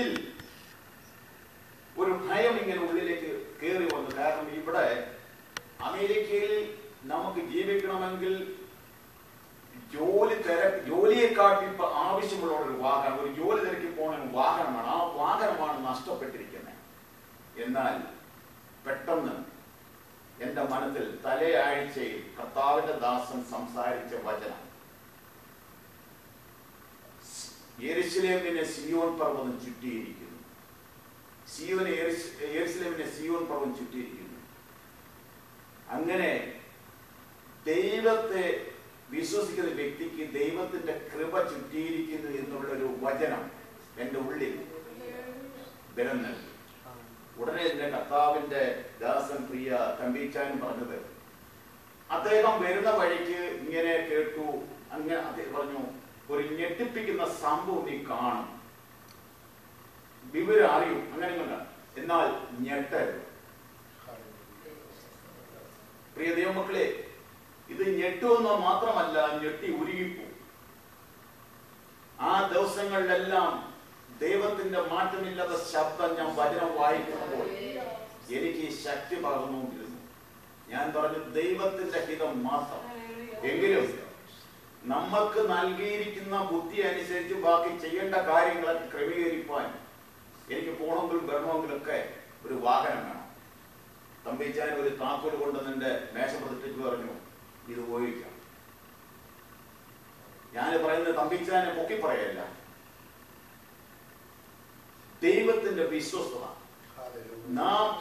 ഉള്ളിൽ ഒരു ഭയം ഇങ്ങനെ ഉള്ളിലേക്ക് കയറി വന്നു. കാരണം ഇവിടെ അമേരിക്കയിൽ നമുക്ക് ജീവിക്കണമെങ്കിൽ ജോലി തിര ജോലിയെക്കാട്ടി ഇപ്പൊ ആവശ്യമുള്ള ഒരു വാഹനം ഒരു ജോലി തിരക്കി പോകണ വാഹനമാണ്. ആ വാഹനമാണ് നഷ്ടപ്പെട്ടിരിക്കുന്നത് എന്നാൽ പെട്ടെന്ന് എന്റെ മനസ്സിൽ തലയാഴ്ചയിൽ കർത്താവിന്റെ ദാസൻ സംസാരിച്ച വചനം യെരുശലേമിനെ സിയോൻ പർവതം ചുറ്റിയിരിക്കുന്നു. സിയോനെ യെരുസലേമിനെ സിയോൺ പർവതം ചുറ്റിയിരിക്കുന്നു. അങ്ങനെ ദൈവത്തെ വിശ്വസിക്കുന്ന വ്യക്തിക്ക് ദൈവത്തിന്റെ കൃപ ചുറ്റിയിരിക്കുന്നു എന്നുള്ളൊരു വചനം എന്റെ ഉള്ളിൽ ബലം നൽകി ഉടനെ എന്റെ കർത്താവിന്റെ ദാസൻ പ്രിയ തമ്പീച്ചാൻ പറഞ്ഞത് അദ്ദേഹം വരുന്ന വഴിക്ക് ഇങ്ങനെ കേട്ടു. അങ്ങനെ അദ്ദേഹം പറഞ്ഞു ഒരു ഞെട്ടിപ്പിക്കുന്ന സംഭവം നീ കാണും. വിവരം അറിയും. അങ്ങനെ ഇങ്ങോട്ട്. എന്നാൽ ഞെട്ടരുത്. പ്രിയ ദൈവമക്കളെ ഇത് ഞെട്ടുമെന്ന് മാത്രമല്ല ഞെട്ടി ഉരുകിപ്പോ. ആ ദിവസങ്ങളിലെല്ലാം ദൈവത്തിന്റെ മാറ്റമില്ലാത്ത ശബ്ദം ഞാൻ വചനം വായിക്കുമ്പോൾ എനിക്ക് ശക്തി പകർന്നുകൊണ്ടിരുന്നു. ഞാൻ പറഞ്ഞു ദൈവത്തിന്റെ ഹിതം മാത്രം. എങ്കിലും നമ്മൾക്ക് നൽകിയിരിക്കുന്ന ബുദ്ധി അനുസരിച്ച് ബാക്കി ചെയ്യേണ്ട കാര്യങ്ങളൊക്കെ ക്രമീകരിക്കാൻ എനിക്ക് പോണമെങ്കിലും വരണമെങ്കിലൊക്കെ ഒരു വാഹനം വേണം. തമ്പിച്ചാൻ ഒരു താക്കോൽ കൊണ്ട് നിന്റെ മേശ പ്രതിഷ്ഠിച്ച് പറഞ്ഞു ഇത് ഉപയോഗിക്കാം. ഞാൻ പറയുന്നത് തമ്പിച്ചാനെ പൊക്കി പറയല്ല. ദൈവത്തിന്റെ വിശ്വസ്തത. നാം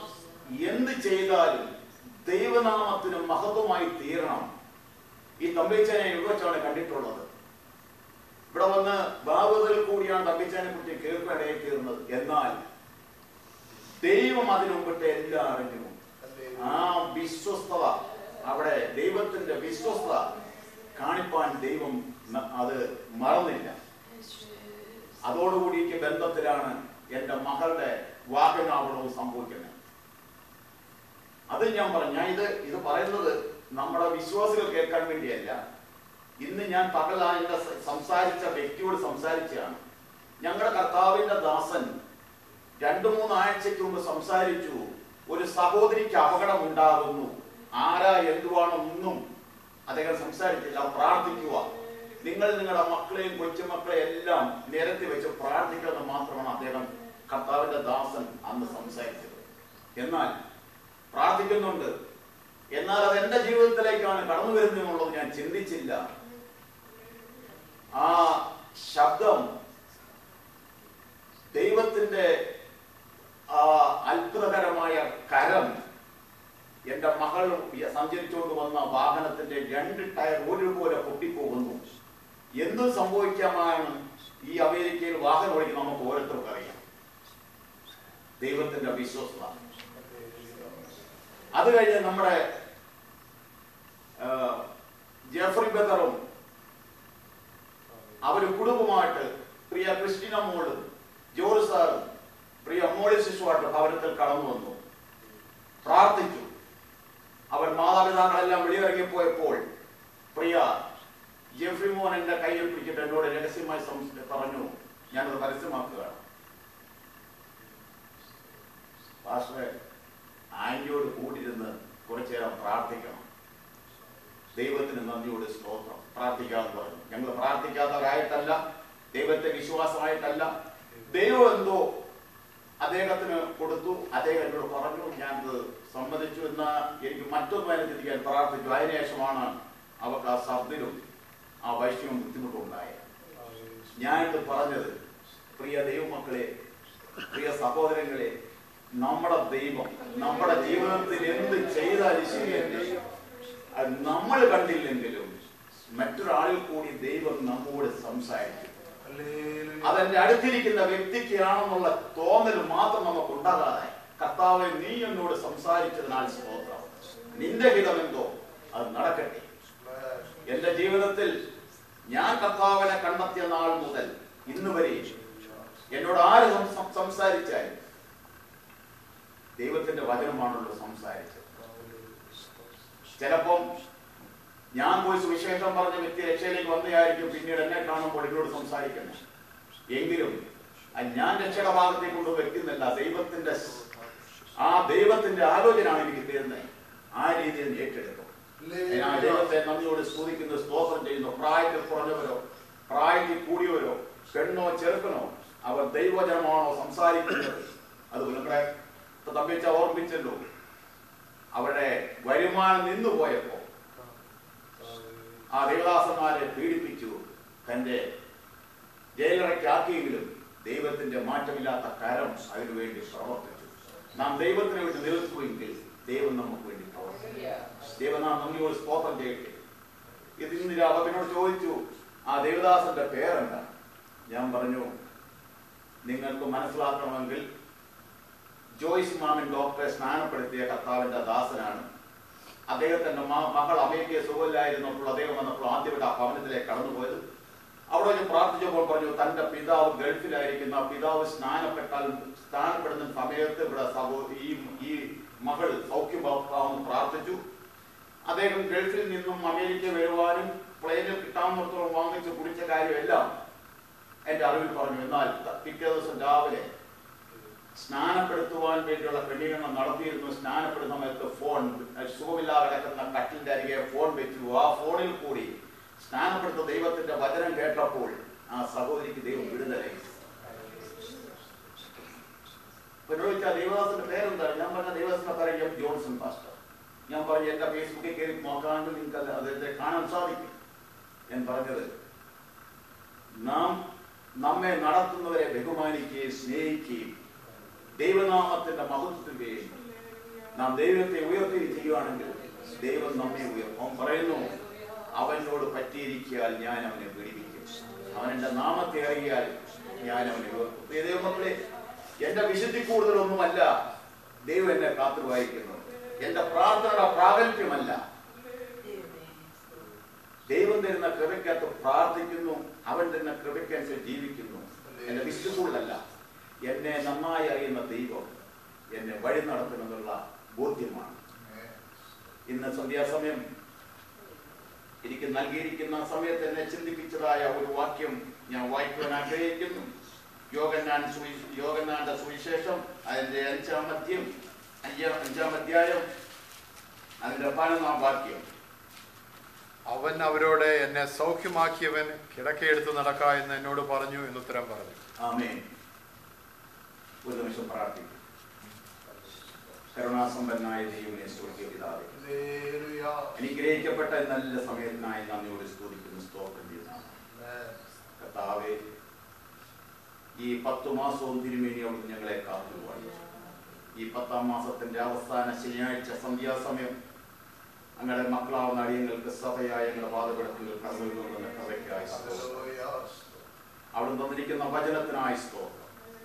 എന്ത് ചെയ്താലും ദൈവനാമത്തിന് മഹത്വമായി തീരണം. ഈ തമ്പിച്ചാനെ എവിടെ വെച്ചാണ് കണ്ടിട്ടുള്ളത്. ഇവിടെ വന്ന് ഭാഗവതയിൽ കൂടിയാണ് തമ്പിച്ചാനെ കുറിച്ച് കേൾക്കാനിടയിൽ തീർന്നത് എന്നാൽ ദൈവം അതിനു മുമ്പിട്ട് എല്ലാം അറിഞ്ഞു. ആ വിശ്വസ്തത അവിടെ ദൈവത്തിന്റെ വിശ്വസ്തത കാണിപ്പാൻ ദൈവം അത് മറന്നില്ല. അതോടുകൂടി എനിക്ക് ബന്ധത്തിലാണ് എന്റെ മകളുടെ വാഹനാപണവും സംഭവിക്കുന്നത്. അത് ഞാൻ പറഞ്ഞു. ഞാൻ ഇത് ഇത് പറയുന്നത് നമ്മുടെ വിശ്വാസികൾ കേൾക്കാൻ വേണ്ടിയല്ല. ഇന്ന് ഞാൻ പകലായ സംസാരിച്ച വ്യക്തിയോട് സംസാരിച്ചാണ് ഞങ്ങളുടെ കർത്താവിന്റെ ദാസൻ രണ്ടു മൂന്നാഴ്ചയ്ക്ക് മുമ്പ് സംസാരിച്ചു ഒരു സഹോദരിക്ക് അപകടം ഉണ്ടാകുന്നു ആരാ എന്തുവാണെന്നും അദ്ദേഹം സംസാരിച്ചില്ല. പ്രാർത്ഥിക്കുക നിങ്ങൾ നിങ്ങളുടെ മക്കളെയും കൊച്ചുമക്കളെയും എല്ലാം നിരത്തി വെച്ച് പ്രാർത്ഥിക്കണമെന്ന് മാത്രമാണ് അദ്ദേഹം കർത്താവിന്റെ ദാസൻ അന്ന് സംസാരിച്ചത്. എന്നാൽ പ്രാർത്ഥിക്കുന്നുണ്ട്. എന്നാൽ അത് എന്റെ ജീവിതത്തിലേക്കാണ് കടന്നു വരുന്നതെന്നുള്ളത് ഞാൻ ചിന്തിച്ചില്ല. ആ ശബ്ദം ദൈവത്തിന്റെ ആ അത്ഭുതകരമായ കരം എന്റെ മകൾ സഞ്ചരിച്ചുകൊണ്ട് വന്ന വാഹനത്തിന്റെ രണ്ട് ടയർ ഒരുപോലെ പൊട്ടിപ്പോകുന്നു. എന്ത് സംഭവിക്കാമാണ് ഈ അമേരിക്കയിൽ വാഹനം ഓടിക്കുന്ന നമുക്ക് ഓരോരുത്തർക്കും അറിയാം ദൈവത്തിന്റെ വിശ്വസ്തത അത് കഴിഞ്ഞ് നമ്മുടെ ജെഫ്രി ബദറും അവർ കുടുംബമായിട്ട് പ്രിയ ക്രിസ്റ്റിന മോളും ജോർജ് സാറും പ്രിയ മോളി ശിശുവായിട്ട് ഭവനത്തിൽ കടന്നു വന്നു. പ്രാർത്ഥിച്ചു. അവൻ മാതാപിതാക്കളെല്ലാം വെളിയിറങ്ങിപ്പോയപ്പോൾ പ്രിയ ജെഫ്രി മോൻ എന്റെ കയ്യിൽ പിടിച്ചിട്ട് എന്നോട് രഹസ്യമായി പറഞ്ഞു ഞാനത് പരസ്യമാക്കുകയാണ്. പാസ്റ്ററെ ആന്റിയോട് കൂടിയിരുന്ന് കുറച്ചു നേരം പ്രാർത്ഥിക്കണം. ദൈവത്തിന് നന്ദിയോട് സ്തോത്രം. പ്രാർത്ഥിക്കാന്ന് പറഞ്ഞു. ഞങ്ങൾ പ്രാർത്ഥിക്കാത്തവരായിട്ടല്ല ദൈവത്തെ വിശ്വാസമായിട്ടല്ല. ദൈവം എന്തോ അദ്ദേഹത്തിന് കൊടുത്തു. അദ്ദേഹം എന്നോട് പറഞ്ഞു ഞാനത് സമ്മതിച്ചു എന്ന എനിക്ക് മറ്റൊന്നും അനുസരിക്കാൻ പ്രാർത്ഥിച്ചു. അതിനുശേഷമാണ് അവർക്ക് ആ ശബ്ദിലും ആ വൈഷ്യവും ബുദ്ധിമുട്ടുണ്ടായത്. ഞാനിത് പറഞ്ഞത് പ്രിയ ദൈവമക്കളെ പ്രിയ സഹോദരങ്ങളെ നമ്മുടെ ദൈവം നമ്മുടെ ജീവിതത്തിൽ എന്ത് ചെയ്താലും ശരിയല്ലേ അത് നമ്മൾ കണ്ടില്ലെങ്കിലും മറ്റൊരാളിൽ കൂടി ദൈവം നമ്മോട് സംസാരിക്കും. അതെന്റെ അടുത്തിരിക്കുന്ന വ്യക്തിക്കാണെന്നുള്ള തോന്നൽ മാത്രം നമുക്ക് ഉണ്ടാകാതെ കർത്താവെ നീ എന്നോട് സംസാരിച്ചതിനാൽ സ്തോത്രം. നിന്റെ ഹിതമെന്തോ? അത് നടക്കട്ടെ. എന്റെ ജീവിതത്തിൽ ഞാൻ കർത്താവിനെ കണ്ടെത്തിയ നാൾ മുതൽ ഇന്ന് വരെ എന്നോട് ആര് സംസാരിച്ചാലും ദൈവത്തിന്റെ വചനമാണല്ലോ സംസാരിച്ചത്. ചിലപ്പം ഞാൻ പോയി സുവിശേഷം പറഞ്ഞ വ്യക്തി രക്ഷയിലേക്ക് വന്നതായിരിക്കും പിന്നീട് എന്നെ കാണുമ്പോൾ എന്നോട് സംസാരിക്കുന്നു എങ്കിലും ഞാൻ രക്ഷയുടെ ഭാഗത്തേക്ക് കൊണ്ട് വെക്കുന്നില്ല ദൈവത്തിന്റെ ആ ദൈവത്തിന്റെ ആലോചനയാണ് എനിക്ക് തരുന്നത്. ആ രീതിയിൽ ഏറ്റെടുക്കും. ഞാൻ ദൈവത്തെ നന്ദിയോട് സ്തുതിക്കുന്നു സ്തോത്രം ചെയ്യുന്നു. പ്രായത്തിൽ കുറഞ്ഞവരോ പ്രായത്തിൽ കൂടിയവരോ പെണ്ണോ ചെറുക്കനോ അവർ ദൈവജനമാണോ സംസാരിക്കുന്നത്? അത് തമ്മിച്ച ഓർമ്മിച്ചല്ലോ. അവരുടെ വരുമാനം നിന്നുപോയപ്പോ ആ ദേവദാസന്മാരെ പീഡിപ്പിച്ചു. തന്റെ ജയിലറയ്ക്കാക്കിയെങ്കിലും ദൈവത്തിന്റെ മാറ്റമില്ലാത്ത കരം അതിനു വേണ്ടി പ്രവർത്തിച്ചു. നാം ദൈവത്തിന് വേണ്ടി നിലനിൽക്കുമെങ്കിൽ ദൈവം നമുക്ക് വേണ്ടി പ്രവർത്തിക്കും. ദൈവം നാം നന്ദിയോട് സ്തോത്രം ചെയ്യട്ടെ. ഇത് ഇന്ന് രാവത്തിനോട് ചോദിച്ചു ആ ദേവദാസന്റെ പേരെന്താ? ഞാൻ പറഞ്ഞു നിങ്ങൾക്ക് മനസ്സിലാക്കണമെങ്കിൽ ജോയ്സ് മാമൻ ഡോക്ടറെ സ്നാനപ്പെടുത്തിയ കർത്താവിന്റെ ദാസനാണ്. അദ്ദേഹത്തിന്റെ മകൾ അമേരിക്കയെ സുഖമില്ലായിരുന്നപ്പോൾ അദ്ദേഹം വന്നപ്പോൾ ആദ്യമായിട്ട് ആ ഭവനത്തിലേക്ക് കടന്നുപോയത്. അവിടെ വെച്ച് പ്രാർത്ഥിച്ചപ്പോൾ പറഞ്ഞു തന്റെ പിതാവ് ഗൾഫിലായിരിക്കുന്ന. പിതാവ് സ്നാനപ്പെട്ടാൽ സ്നാനപ്പെടുന്ന സമയത്ത് ഇവിടെ സഹോ ഈ ഈ മകൾ സൗഖ്യമാവുമെന്ന് പ്രാർത്ഥിച്ചു. അദ്ദേഹം ഗൾഫിൽ നിന്നും അമേരിക്ക വരുവാനും പ്ലെയിനിൽ കിട്ടാവുന്നിടത്തോളം വാങ്ങിച്ച് കുടിച്ച കാര്യമെല്ലാം എന്റെ അറിവിൽ പറഞ്ഞു. എന്നാൽ പിറ്റേ ദിവസം രാവിലെ സ്നാനപ്പെടുത്തുവാൻ വേണ്ടിയുള്ള ക്രമീകരണം നടത്തിയിരുന്നു. സ്നാനപ്പെടുന്ന സമയത്ത് ഫോൺ സുഖമില്ലാതെ കിടക്കുന്ന കട്ടിലിന്റെ അരികെ ഫോൺ വെച്ചു. ആ ഫോണിൽ കൂടി സ്നാനപ്പെടുത്ത ദൈവത്തിന്റെ വചനം കേട്ടപ്പോൾ ആ സഹോദരിക്ക് ദൈവം വിടുതലായി എന്നോട് ചോദിച്ചാ പേരെന്താണ് ഞാൻ പറഞ്ഞ ദേവദാസന്റെ പേര് ജോൺസൺ പാസ്റ്റർ ഞാൻ പറഞ്ഞു എന്റെ ഫേസ്ബുക്കിൽ കയറി നോക്കാണ്ട് നിങ്ങൾക്ക് അത് അദ്ദേഹത്തെ കാണാൻ സാധിക്കും. ഞാൻ പറഞ്ഞത് നാം നമ്മെ നടത്തുന്നവരെ ബഹുമാനിക്കുകയും സ്നേഹിക്കുകയും ദൈവനാമത്തിന്റെ മഹത്വത്തിന്റെയും നാം ദൈവത്തെ ഉയർത്തി ചെയ്യുകയാണെങ്കിൽ ദൈവം നമ്മെ ഉയർത്തും പറയുന്നു അവനോട് പറ്റിയിരിക്കാൽ ഞാൻ അവനെ പീഡിപ്പിക്കും. അവനെന്റെ നാമത്തെ അറിയാൽ ഞാൻ അവനെ ഉയർത്തും ദൈവമക്കളെ എന്റെ വിശുദ്ധി കൂടുതലൊന്നുമല്ല ദൈവം എന്നെ കാത്തു വായിക്കുന്നു എന്റെ പ്രാർത്ഥനയുടെ പ്രാഗൽഭ്യമല്ല. ദൈവം തരുന്ന കൃപയ്ക്കകത്ത് പ്രാർത്ഥിക്കുന്നു അവൻ തരുന്ന കൃപയ്ക്കനുസരിച്ച് ജീവിക്കുന്നു. എന്റെ വിശുദ്ധുള്ളല്ല എന്നെ നന്നായി അറിയുന്ന ദൈവം എന്നെ വഴി നടത്തുമെന്നുള്ള ബോധ്യമാണ്. ഇന്ന് സന്ധ്യാസമയം എനിക്ക് നൽകിയിരിക്കുന്ന സമയത്ത് എന്നെ ചിന്തിപ്പിച്ചതായ ഒരു വാക്യം ഞാൻ വായിക്കുവാൻ ആഗ്രഹിക്കുന്നു. യോഗന്നാൻ യോഗന്നാന്റെ സുവിശേഷം അതിന്റെ അഞ്ചാം അധ്യം അഞ്ചാം അധ്യായം അതിന്റെ പതിനൊന്നാം വാക്യം. അവൻ അവരോട് എന്നെ സൗഖ്യമാക്കിയവൻ കിടക്കയെടുത്ത് നടക്കാ എന്ന് എന്നോട് പറഞ്ഞു എന്നുത്തരം പറഞ്ഞു. ആമേൻ. ഒരു നിമിഷം പ്രാർത്ഥിക്കും കരുണാസമ്പന്നായ ദൈവമേ സ്വർഗീയ പിതാവേ അനുഗ്രഹിക്കപ്പെട്ട നല്ല സമയത്തിനായി നന്ദിയോട് സ്തുതിക്കുന്നു സ്തോത്രം ചെയ്യുന്നു. കർത്താവേ ഈ പത്തു മാസവും തിരുമേനി അവിടുന്ന് ഞങ്ങളെ കാത്തുപോയി. ഈ പത്താം മാസത്തിന്റെ അവസാന ശനിയാഴ്ച സന്ധ്യാസമയം ഞങ്ങളുടെ മക്കളാവുന്ന അടിയങ്ങൾക്ക് സഭയായ ഞങ്ങളുടെ വാദപ്പെടുത്തുന്ന കർമ്മ കഥയ്ക്കായി അവിടെ തന്നിരിക്കുന്ന വചനത്തിനായി സ്തോത്രം.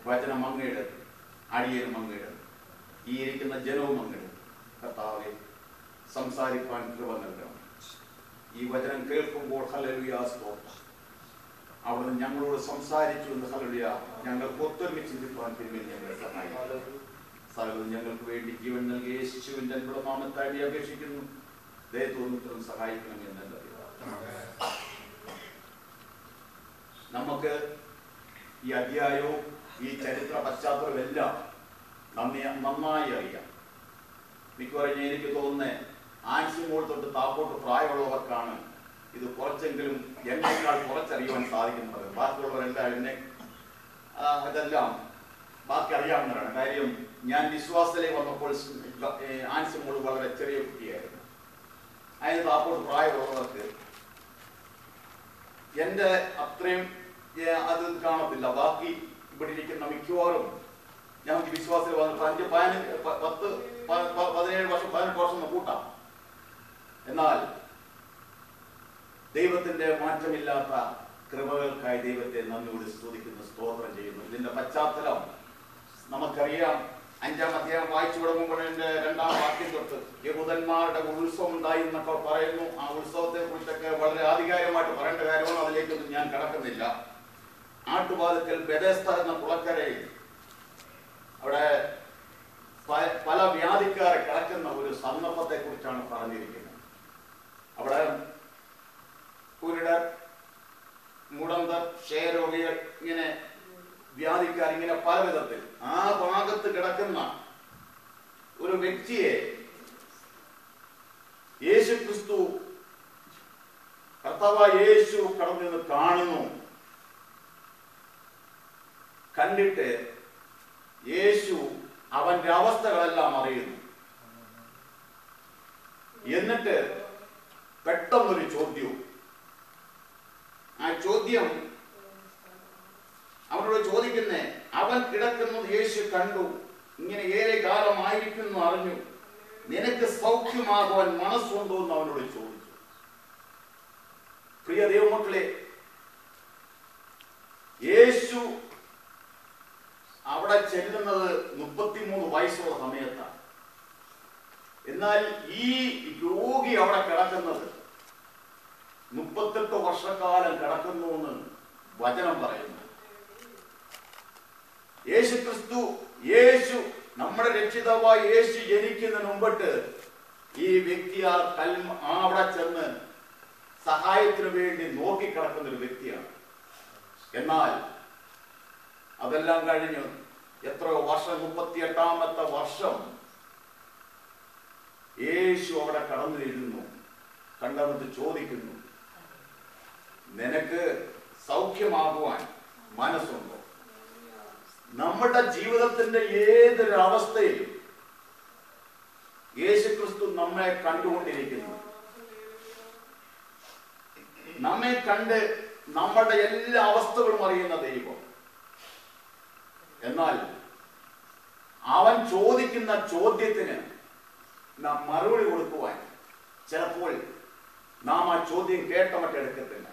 വചനം അങ്ങയുടെ അടിയനും അങ്ങയുടെ ഈ ഇരിക്കുന്ന ജനവും അങ്ങയുടെ കർത്താവെ സംസാരിപ്പാൻ കൃപ നൽകണം. ഈ വചനം കേൾക്കുമ്പോൾ ഹലലുയാ സ്തോത്രം. അവിടുന്ന് ഞങ്ങളോട് സംസാരിച്ചു എന്ന് ഹലലുയ ഞങ്ങൾ ഒത്തൊരുമിച്ച് ചിന്തിപ്പാൻ പിന്നിൽ ഞങ്ങളെ സഹായിക്കും. ഞങ്ങൾക്ക് വേണ്ടി ജീവൻ നൽകിയ യേശുവിന്റെ മാമത്തായി അപേക്ഷിക്കുന്നു. ദയത്തോന്നിത്തരം സഹായിക്കണമെന്ന് എന്റെ. നമുക്ക് ഈ അധ്യായവും ഈ ചരിത്ര പശ്ചാത്തലമെല്ലാം നമ്മെ നന്നായി അറിയാം. മിക്കവാറും എനിക്ക് തോന്നുന്നത് ആൻസിമോൾ തൊട്ട് താപ്പോട്ട് പ്രായമുള്ളവർക്കാണ് ഇത് കുറച്ചെങ്കിലും എന്നേക്കാൾ കുറച്ചറിയുവാൻ സാധിക്കുന്നത്. ബാക്കിയുള്ളവരെല്ലാം എന്നെ അതെല്ലാം ബാക്കി അറിയാവുന്നവരാണ്. കാര്യം ഞാൻ വിശ്വാസത്തിലേ വന്നപ്പോൾ ആൻസിമോൾ വളരെ ചെറിയ കുട്ടിയായിരുന്നു. അതിന് താപ്പോട്ട് പ്രായമുള്ളവർക്ക് എന്റെ അത്രയും അത് കാണത്തില്ല. ബാക്കി ഇവിടെ ഇരിക്കുന്ന മിക്കവാറും ഞങ്ങൾക്ക് വിശ്വാസത്തിൽ വന്നിട്ട് അഞ്ച് പതിനഞ്ച് പത്ത് പതിനേഴ് വർഷം പതിനെട്ട് വർഷം ഒന്ന് കൂട്ടാം. എന്നാൽ ദൈവത്തിന്റെ മാറ്റമില്ലാത്ത കൃപകൾക്കായി ദൈവത്തെ നന്ദിയോട് സ്തുതിക്കുന്നു സ്തോത്രം ചെയ്യുന്നു. ഇതിന്റെ പശ്ചാത്തലം നമുക്കറിയാം. അഞ്ചാം അധ്യായം വായിച്ചു തുടങ്ങുമ്പോൾ രണ്ടാം വാക്യം തൊട്ട് യഹൂദന്മാരുടെ ഉത്സവം ഉണ്ടായി എന്നൊക്കെ പറയുന്നു. ആ ഉത്സവത്തെ കുറിച്ചൊക്കെ വളരെ ആധികാരികമായിട്ട് പറയേണ്ട കാര്യമാണ്. അതിലേക്കൊന്നും ഞാൻ കടക്കുന്നില്ല. ആട്ടുപാതക്കൽ ബെദേസ്ത എന്ന കുളക്കരയിൽ അവിടെ പല വ്യാധിക്കാരെ കിടക്കുന്ന ഒരു സന്ദർഭത്തെ കുറിച്ചാണ് പറഞ്ഞിരിക്കുന്നത്. അവിടെ കുരുടർ മുടന്തർ ക്ഷയരോഗികൾ ഇങ്ങനെ വ്യാധിക്കാർ ഇങ്ങനെ പല വിധത്തിൽ ആ ഭാഗത്ത് കിടക്കുന്ന ഒരു വ്യക്തിയെ യേശു ക്രിസ്തു കർത്താവ് യേശു കടന്നു കാണുന്നു. കണ്ടിട്ട് യേശു അവന്റെ അവസ്ഥകളെല്ലാം അറിയുന്നു. എന്നിട്ട് പെട്ടെന്നൊരു ചോദ്യവും. ആ ചോദ്യം അവനോട് ചോദിക്കുന്നേ അവൻ കിടക്കുന്നത് യേശു കണ്ടു. ഇങ്ങനെ ഏറെ കാലമായിരിക്കുന്നു അറിഞ്ഞു. നിനക്ക് സൗഖ്യമാകുവാൻ മനസ്സുണ്ടോ? എന്ന് അവനോട് ചോദിച്ചു. പ്രിയ ദൈവമക്കളെ യേശു അവിടെ ചെല്ലുന്നത് മുപ്പത്തിമൂന്ന് വയസ്സുള്ള സമയത്താണ്. എന്നാൽ ഈ രോഗി അവിടെ കിടക്കുന്നത് മുപ്പത്തെട്ട് വർഷക്കാലം കിടക്കുന്നു എന്ന് വചനം പറയുന്നു. യേശു ക്രിസ്തു യേശു നമ്മുടെ രക്ഷിതാവായ യേശു ജനിക്കുന്നതിന് മുമ്പിട്ട് ഈ വ്യക്തി ആ കൽ അവിടെ ചെന്ന് സഹായത്തിന് വേണ്ടി നോക്കിക്കിടക്കുന്ന ഒരു വ്യക്തിയാണ്. എന്നാൽ അതെല്ലാം കഴിഞ്ഞു എത്രയോ വർഷം മുപ്പത്തി എട്ടാമത്തെ വർഷം യേശു അവിടെ കടന്നു വരുന്നു കണ്ടെന്നിട്ട് ചോദിക്കുന്നു നിനക്ക് സൗഖ്യമാകുവാൻ മനസ്സുണ്ടോ? നമ്മുടെ ജീവിതത്തിന്റെ ഏതൊരു അവസ്ഥയിലും യേശുക്രിസ്തു നമ്മെ കണ്ടുകൊണ്ടിരിക്കുന്നു. നമ്മെ കണ്ട് നമ്മുടെ എല്ലാ അവസ്ഥകളും അറിയുന്ന ദൈവം. എന്നാൽ അവൻ ചോദിക്കുന്ന ചോദ്യത്തിന് നാം മറുപടി കൊടുക്കുവാൻ ചിലപ്പോൾ നാം ആ ചോദ്യം കേട്ട എടുക്കത്തില്ല.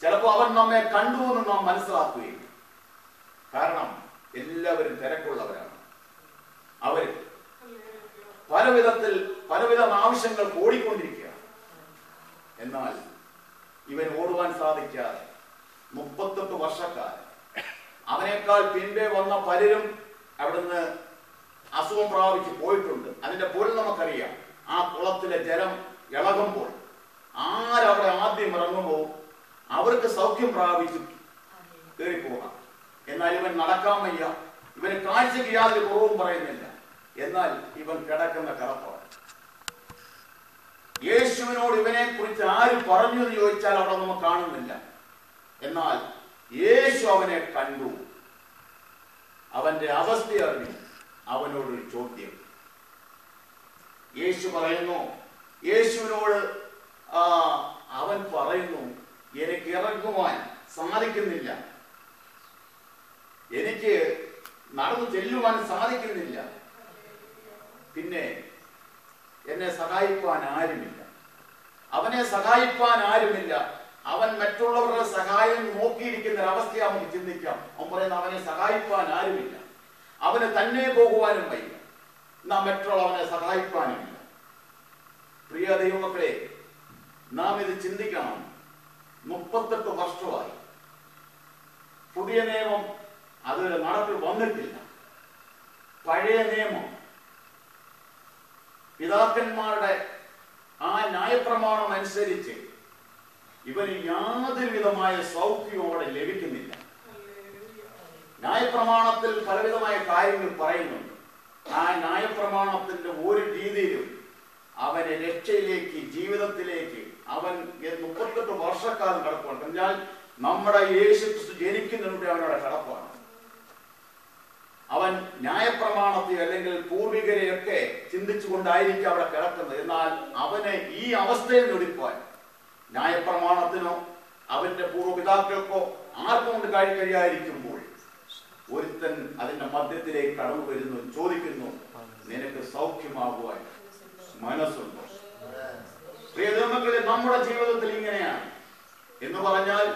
ചിലപ്പോൾ അവൻ നമ്മെ കണ്ടു എന്ന് നാം മനസ്സിലാക്കുകയും കാരണം എല്ലാവരും തിരക്കുള്ളവരാണ്. അവർ പലവിധത്തിൽ പലവിധം ആവശ്യങ്ങൾ ഓടിക്കൊണ്ടിരിക്കുകയാണ്. എന്നാൽ ഇവൻ ഓടുവാൻ സാധിക്കാതെ മുപ്പത്തെട്ട് വർഷക്കാലം അവനേക്കാൾ പിൻപേ വന്ന പലരും അവിടുന്ന് അസുഖം പ്രാപിച്ച് പോയിട്ടുണ്ട്. അതിന്റെ പൊരുൾ നമുക്കറിയാം. ആ കുളത്തിലെ ജലം ഇളകുമ്പോൾ ആരവിടെ ആദ്യം ഇറങ്ങുമ്പോൾ അവർക്ക് സൗഖ്യം പ്രാപിച്ചു കയറിപ്പോകാം എന്നാൽ ഇവൻ നടക്കാൻ വയ്യ. ഇവന് കാഴ്ചയ്ക്ക് യാതൊരു കുറവും പറയുന്നില്ല. എന്നാൽ ഇവൻ കിടക്കുന്ന കിടപ്പാണ് യേശുവിനോട് ഇവനെ കുറിച്ച് ആര് പറഞ്ഞു എന്ന് ചോദിച്ചാൽ അവിടെ നമ്മൾ കാണുന്നില്ല. എന്നാൽ യേശു അവനെ കണ്ടു. അവന്റെ അവസ്ഥ അറിഞ്ഞു. അവനോടൊരു ചോദ്യം. യേശു പറയുന്നു യേശുവിനോട് അവൻ പറയുന്നു എനിക്ക് ഇറങ്ങുവാൻ സാധിക്കുന്നില്ല. എനിക്ക് നടന്നു ചെല്ലുവാൻ സാധിക്കുന്നില്ല. പിന്നെ എന്നെ സഹായിപ്പാൻ ആരുമില്ല. അവനെ സഹായിക്കാൻ ആരുമില്ല. അവൻ മറ്റുള്ളവരുടെ സഹായം നോക്കിയിരിക്കുന്ന ഒരവസ്ഥയെ അവന് ചിന്തിക്കാം. അവൻ പറയുന്ന അവനെ സഹായിപ്പാൻ ആരുമില്ല. അവന് തന്നെ പോകുവാനും വയ്യ. നാം മറ്റുള്ളവനെ സഹായിപ്പാനുമില്ല. പ്രിയ ദൈവമക്കളെ നാം ഇത് ചിന്തിക്കണം. മുപ്പത്തെട്ട് വർഷമായി. പുതിയ നിയമം അത് നടപ്പിൽ വന്നിട്ടില്ല. പഴയ നിയമം. പിതാക്കന്മാരുടെ ആ ന്യായപ്രമാണം അനുസരിച്ച് ഇവന് യാതൊരു വിധമായ സൗഖ്യവും അവിടെ ലഭിക്കുന്നില്ല. ന്യായപ്രമാണത്തിൽ പലവിധമായ കാര്യങ്ങൾ പറയുന്നുണ്ട്. ആ ന്യായപ്രമാണത്തിന്റെ ഒരു രീതിയിലും അവനെ രക്ഷയിലേക്ക് ജീവിതത്തിലേക്ക് അവൻ മുപ്പത്തെട്ട് വർഷക്കാലം കടപ്പാണ് എന്നാൽ നമ്മുടെ യേശു ക്രിസ്തു ജനിക്കുന്നതിനുടെ അവനവിടെ കടപ്പാണ്. അവൻ ന്യായപ്രമാണത്തെ അല്ലെങ്കിൽ പൂർവികരെയൊക്കെ ചിന്തിച്ചുകൊണ്ടായിരിക്കും അവിടെ കിടക്കുന്നത്. എന്നാൽ അവനെ ഈ അവസ്ഥയിൽ നൊടിപ്പാൻ ന്യായപ്രമാണത്തിനോ അവന്റെ പൂർവപിതാക്കൾക്കോ ആർക്കും കൊണ്ട് കഴിക്കഴിയായിരിക്കുമ്പോൾ ഒരുത്തൻ അതിന്റെ മധ്യത്തിലേക്ക് കടന്നു വരുന്നു ചോദിക്കുന്നു നിനക്ക് സൗഖ്യമാകുവാൻ മനസ്സുണ്ടോ? പ്രിയതമക്കളെ നമ്മുടെ ജീവിതത്തിൽ ഇങ്ങനെയാണ്. എന്ന് പറഞ്ഞാൽ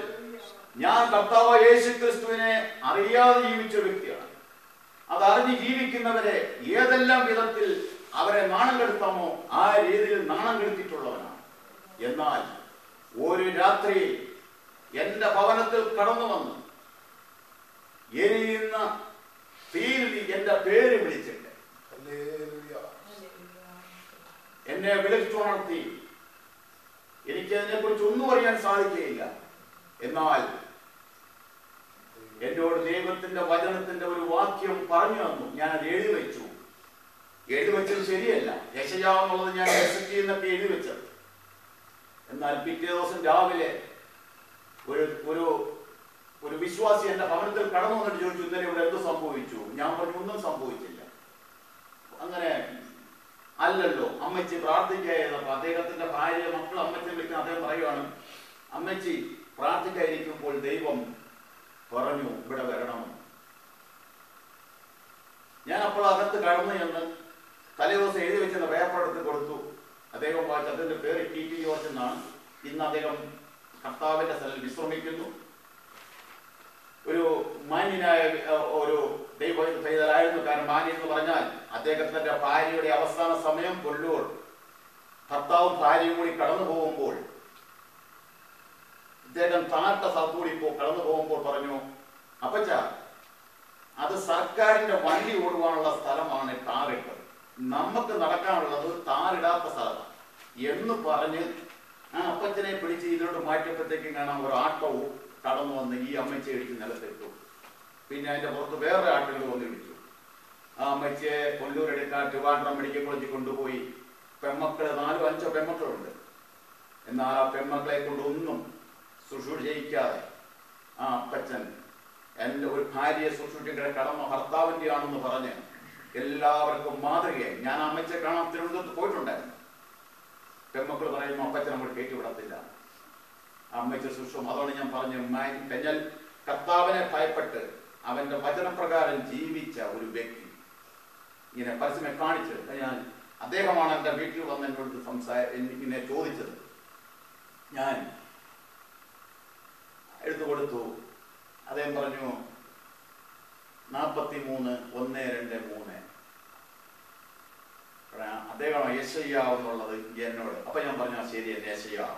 ഞാൻ കർത്താവ് യേശു ക്രിസ്തുവിനെ അറിയാതെ ജീവിച്ച വ്യക്തിയാണ്. അത് അറിഞ്ഞ് ജീവിക്കുന്നവരെ ഏതെല്ലാം വിധത്തിൽ അവരെ നാണം കെടുത്താമോ ആ രീതിയിൽ നാണം കെടുത്തിട്ടുള്ളവനാണ്. എന്നാൽ ഒരു രാത്രി എന്റെ ഭവനത്തിൽ കടന്നു വന്ന്. എരിയുന്ന തീയിൽ എന്റെ പേര് വിളിച്ചിട്ട് എന്നെ വിളിച്ചുണർത്തി എനിക്ക് അതിനെ കുറിച്ച് ഒന്നും അറിയാൻ സാധിക്കുകയില്ല. എന്നാൽ എന്നോട് ദൈവത്തിന്റെ വചനത്തിന്റെ ഒരു വാക്യം പറഞ്ഞു തന്നു. ഞാൻ അത് എഴുതി വെച്ചു. എഴുതി വെച്ചത് ശരിയല്ല. യശയാവെന്നുള്ളത് ഞാൻ എഴുതി വെച്ചത്. എന്നാൽ പിറ്റേ ദിവസം രാവിലെ ഒരു ഒരു ഒരു വിശ്വാസി എന്റെ ഭവനത്തിൽ കടന്നു വന്നിട്ട് ചോദിച്ചു ഇന്നലെ ഇവിടെ എന്ത് സംഭവിച്ചു? ഞാൻ പറഞ്ഞു ഒന്നും സംഭവിച്ചില്ല. അങ്ങനെ അല്ലല്ലോ അമ്മച്ചി പ്രാർത്ഥിക്കായിരുന്നപ്പോ അദ്ദേഹത്തിന്റെ ഭാര്യ മക്കൾ അമ്മച്ചി വിളിക്കുന്ന അദ്ദേഹം പറയുവാണ് അമ്മച്ചി പ്രാർത്ഥിക്കാതിരിക്കുമ്പോൾ ദൈവം പറഞ്ഞു ഇവിടെ വരണം. ഞാൻ അപ്പോൾ അകത്ത് കടന്നു എന്ന് തലേ ദിവസം എഴുതി വെച്ചിരുന്ന പേപ്പർ എടുത്ത് കൊടുത്തു. അദ്ദേഹം വായിച്ച അതിന്റെ പേര് ടി പി ജോർജ് എന്നാണ്. ഇന്ന് അദ്ദേഹം കർത്താവിന്റെ സ്ഥലം വിശ്രമിക്കുന്നു. ഒരു മാന്യനായ ഒരു ദൈവ കാരണം മാന്യ എന്ന് പറഞ്ഞാൽ അദ്ദേഹത്തിന്റെ ഭാര്യയുടെ അവസാന സമയം കൊല്ലൂർ. ഭർത്താവും ഭാര്യയും കൂടി കടന്നു പോകുമ്പോൾ അദ്ദേഹം താഴ്ത്ത സത്തുകൂടി പോ കടന്നു പോകുമ്പോൾ പറഞ്ഞു അപ്പച്ച അത് സർക്കാരിന്റെ വണ്ടി ഓടുവാനുള്ള സ്ഥലമാണ് ടാറിട്ടത്. നമുക്ക് നടക്കാനുള്ളത് താറിടാത്ത സ്ഥലമാണ്. എന്ന് പറഞ്ഞ് ആ അപ്പച്ചനെ പിടിച്ച് ഇതിലോട്ട് മാറ്റിയപ്പോഴത്തേക്കും കാണാം ഒരു ആട്ടവും കടന്നു വന്ന് ഈ അമ്മച്ചെ ഇടിച്ച് നിലത്തിട്ടു പിന്നെ അതിന്റെ പുറത്ത് വേറെ ആട്ടുകൾ വന്ന് ഇടിച്ചു. ആ അമ്മച്ചിയെ കൊല്ലൂരെടുക്കാൻ ട്രിവാൻഡ്രം മെഡിക്കൽ കോളേജിൽ കൊണ്ടുപോയി. പെമ്മക്കൾ നാലോ അഞ്ചോ പെമ്മക്കളുണ്ട് എന്നാൽ ആ പെമ്മക്കളെ കൊണ്ടൊന്നും ശുശ്രൂഷ ആ അപ്പച്ചൻ എന്റെ ഒരു ഭാര്യയെ ശുശ്രൂഷിക്കേണ്ട കടമ ഭർത്താവിന്റെ ആണെന്ന് പറഞ്ഞ് എല്ലാവർക്കും മാതൃകയായി. ഞാൻ അമ്മച്ചെ കാണാൻ തിരുവനന്തപുരത്ത് പോയിട്ടുണ്ടായിരുന്നു. പെമ്മക്കൾ പറയുമ്പോൾ അപ്പച്ചൻ നമ്മൾ കയറ്റിവിടത്തില്ല അമ്മച്ച സുഷം അതോടെ ഞാൻ പറഞ്ഞു പെഞ്ഞൽ കർത്താവിനെ ഭയപ്പെട്ട് അവന്റെ വചനപ്രകാരം ജീവിച്ച ഒരു വ്യക്തി. ഇങ്ങനെ പരസ്യമെ കാണിച്ച് ഞാൻ അദ്ദേഹമാണ് എന്റെ വീട്ടിൽ വന്ന് എന്നോട് സംസാര ചോദിച്ചത്. ഞാൻ എടുത്തു കൊടുത്തു. അദ്ദേഹം പറഞ്ഞു നാൽപ്പത്തി മൂന്ന് ഒന്ന് രണ്ട് മൂന്ന്. അദ്ദേഹം യേശയ്യാവ് എന്നുള്ളത് എന്നോട് അപ്പൊ ഞാൻ പറഞ്ഞു "ആ, ശരി എന്റെ യേശയ്യാവ്.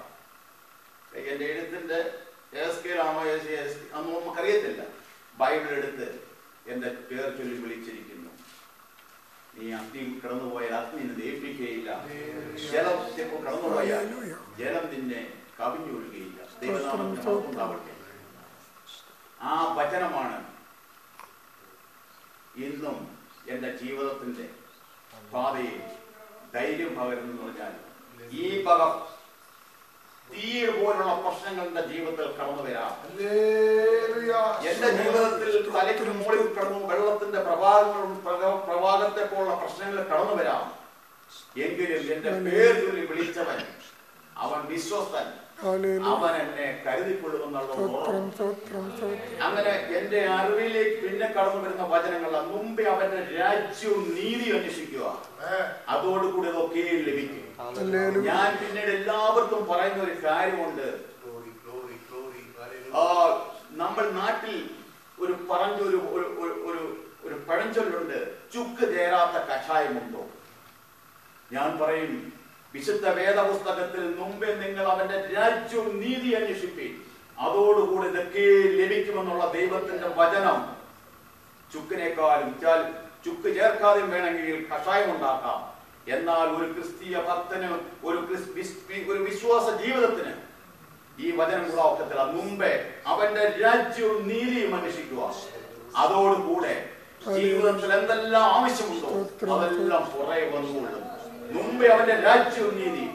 എന്റെ എഴുത്തിന്റെ എസ് അന്ന് നമുക്കറിയത്തില്ല. ബൈബിൾ എടുത്ത് എന്റെ പേർ ചൊല്ലി വിളിച്ചിരിക്കുന്നു. നീ അഗ്നി കടന്നുപോയാൽ അഗ്നി നിന്നെ ദഹിപ്പിക്കുകയില്ല ജലം ഇപ്പോൾ കടന്നുപോയാൽ ജലം നിന്നെ കവിഞ്ഞൊഴുകയില്ല ഉണ്ടാവട്ടെ. ആ വചനമാണ് ഇന്നും എന്റെ ജീവിതത്തിന്റെ പാതയിൽ ധൈര്യം പകരുന്നു പറഞ്ഞാൽ ഈ വക തീ പോലുള്ള പ്രശ്നങ്ങൾ എന്റെ ജീവിതത്തിൽ കടന്നു വരാം. എന്റെ ജീവിതത്തിൽ തലയ്ക്ക് മുകളിൽ കടന്നു വെള്ളത്തിന്റെ പ്രവാഹങ്ങളും പ്രവ- പ്രവാഹത്തെ പോലുള്ള പ്രശ്നങ്ങൾ കടന്നു വരാം. എങ്കിലും എന്റെ പേര് വിളിച്ചവൻ അവൻ വിശ്വസ്തൻ. അവൻ എന്നെ കരുതിക്കൊള്ളുമെന്നുള്ള സ്തോത്രം സ്തോത്രം സ്തോത്രം അങ്ങനെ എന്റെ അറിവിലേക്ക് പിന്നെ കടന്നു വരുന്ന വചനങ്ങൾ മുമ്പേ അവന്റെ രാജ്യവും നീതി അന്വേഷിക്കുക. അതോടുകൂടി ഇതൊക്കെ ലഭിക്കും. ഞാൻ പിന്നീട് എല്ലാവർക്കും പറയുന്ന ഒരു കാര്യമുണ്ട്. ആ, നമ്മൾ നാട്ടിൽ ഒരു പറഞ്ഞൊരു ഒരു ഒരു ഒരു ഒരു പഴഞ്ചൊല്ലുണ്ട്. ചുക്ക് ചേരാത്ത കഷായമുണ്ടോ? ഞാൻ പറയും വിശുദ്ധ വേദപുസ്തകത്തിൽ മുമ്പേ നിങ്ങൾ അവന്റെ രാജ്യവും നീതി അന്വേഷിപ്പി. അതോടുകൂടി ഇതൊക്കെ ലഭിക്കുമെന്നുള്ള ദൈവത്തിന്റെ വചനം ചുക്കിനേക്കാളും ചുക്ക് ചേർക്കാതെയും വേണമെങ്കിൽ കഷായം ഉണ്ടാക്കാം. എന്നാൽ ഒരു ക്രിസ്തീയ ഭക്തന് ഒരു ഒരു വിശ്വാസ ജീവിതത്തിന് ഈ വചനം കൂടാക്കത്തിൽ മുമ്പേ അവന്റെ രാജ്യവും നീതിയും അന്വേഷിക്കുക. അതോടുകൂടെ ജീവിതത്തിൽ എന്തെല്ലാം ആവശ്യമുണ്ടോ അതെല്ലാം പുറകെ വന്നുകൊള്ളും. മുമ്പേ അവന്റെ രാജ്യവും നീതി.